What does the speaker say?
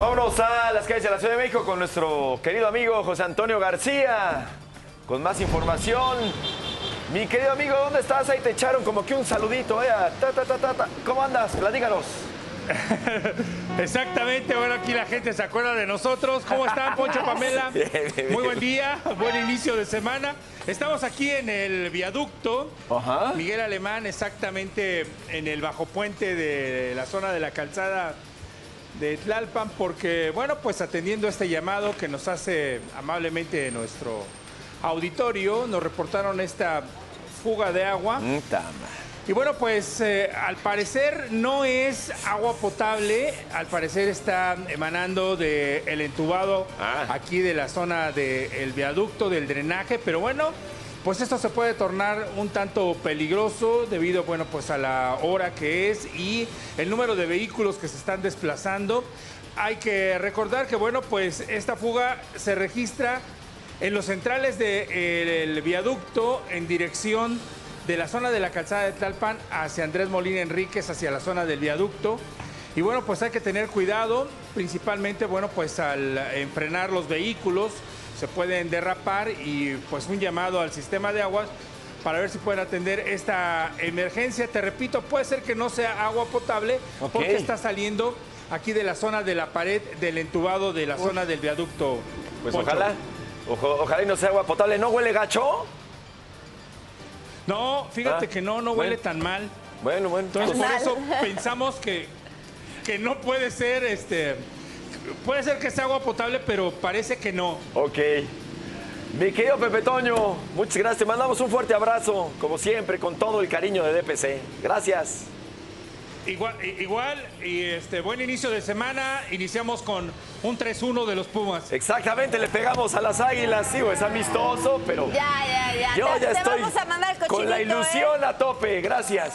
Vámonos a las calles de la Ciudad de México con nuestro querido amigo José Antonio García. Con más información. Mi querido amigo, ¿dónde estás? Ahí te echaron como que un saludito, ¿eh? Ta, ta, ta, ta, ta. ¿Cómo andas? Platícanos. Exactamente, bueno, aquí la gente se acuerda de nosotros. ¿Cómo están, Poncho Pamela? Bien, bien, bien. Muy buen día, buen inicio de semana. Estamos aquí en el viaducto Ajá. Miguel Alemán, exactamente en el bajo puente de la zona de la calzada de Tlalpan, porque, bueno, pues atendiendo este llamado que nos hace amablemente nuestro auditorio, nos reportaron esta fuga de agua. Mm. Y bueno, pues eh, al parecer no es agua potable, al parecer está emanando del entubado Ah. aquí de la zona del viaducto, del drenaje, pero bueno, pues esto se puede tornar un tanto peligroso debido, bueno, pues a la hora que es y el número de vehículos que se están desplazando. Hay que recordar que, bueno, pues esta fuga se registra en los centrales del viaducto en dirección de la zona de la calzada de Tlalpan hacia Andrés Molina Enríquez, hacia la zona del viaducto. Y bueno, pues hay que tener cuidado, principalmente, bueno, pues al enfrenar los vehículos, se pueden derrapar y pues un llamado al sistema de aguas para ver si pueden atender esta emergencia. Te repito, puede ser que no sea agua potable porque está saliendo aquí de la zona de la pared del entubado de la zona del viaducto. Pues Poncho. ojalá. Ojo- ojalá y no sea agua potable. ¿No huele gacho? No, fíjate Ah, que no, no huele bueno. tan mal. Bueno, bueno. Entonces entonces- por eso pensamos que, que no puede ser, este, puede ser que sea agua potable, pero parece que no. Ok. Mi querido Pepe Toño, muchas gracias. Te mandamos un fuerte abrazo, como siempre, con todo el cariño de DPC. Gracias. Igual, igual y este buen inicio de semana. Iniciamos con un 3-1 de los Pumas. Exactamente, le pegamos a las águilas. Digo, es amistoso, pero Ya, ya, ya. yo te, ya te estoy vamos a mandar el con la cochinito, ¿eh? ilusión a tope. Gracias.